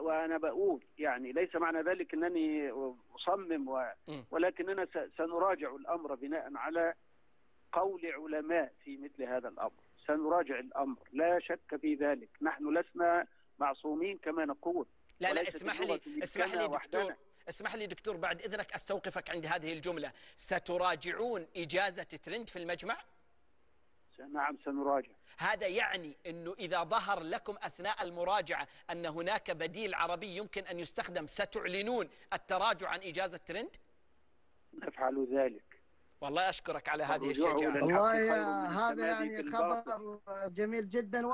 وأنا بقول يعني ليس معنى ذلك أنني أصمم و... ولكننا س... سنراجع الأمر بناء على قول علماء في مثل هذا الأمر. سنراجع الأمر. لا شك في ذلك. نحن لسنا معصومين كما نقول. لا لا اسمح لي اسمح لي دكتور وحدنا. اسمح لي دكتور بعد إذنك أستوقفك عند هذه الجملة. ستراجعون إجازة ترند في المجمع؟ نعم سنراجع. هذا يعني إنه إذا ظهر لكم أثناء المراجعة أن هناك بديل عربي يمكن أن يستخدم ستعلنون التراجع عن إجازة ترند؟ نفعل ذلك. والله أشكرك على هذه إلى والله هذا يعني. خبر جميل جدا.